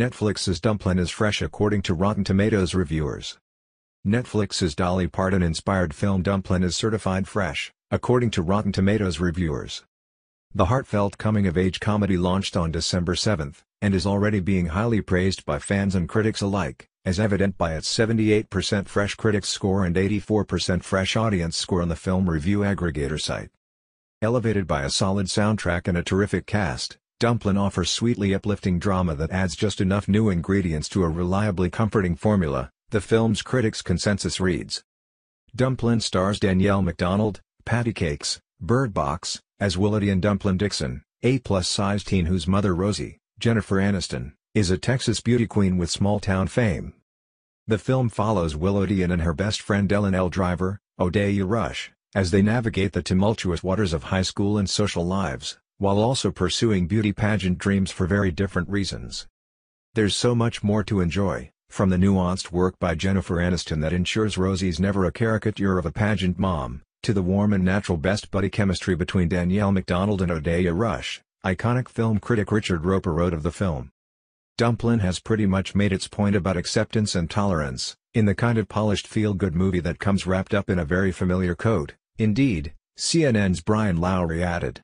Netflix's Dumplin' is fresh according to Rotten Tomatoes reviewers. Netflix's Dolly Parton-inspired film Dumplin' is certified fresh, according to Rotten Tomatoes reviewers. The heartfelt coming-of-age comedy launched on December 7, and is already being highly praised by fans and critics alike, as evident by its 78% fresh critics score and 84% fresh audience score on the film review aggregator site. Elevated by a solid soundtrack and a terrific cast, Dumplin' offers sweetly uplifting drama that adds just enough new ingredients to a reliably comforting formula, the film's critics' consensus reads. Dumplin' stars Danielle Macdonald, Patti Cake$, Bird Box, as Willowdean and Dumplin' Dickson, a plus-size teen whose mother Rosie, Jennifer Aniston, is a Texas beauty queen with small-town fame. The film follows Willowdean and her best friend Ellen El Dryver, Odeya Rush, as they navigate the tumultuous waters of high school and social lives, while also pursuing beauty pageant dreams for very different reasons. There's so much more to enjoy, from the nuanced work by Jennifer Aniston that ensures Rosie's never a caricature of a pageant mom, to the warm and natural best buddy chemistry between Danielle Macdonald and Odeya Rush, iconic film critic Richard Roeper wrote of the film. Dumplin' has pretty much made its point about acceptance and tolerance, in the kind of polished feel-good movie that comes wrapped up in a very familiar coat, indeed, CNN's Brian Lowry added.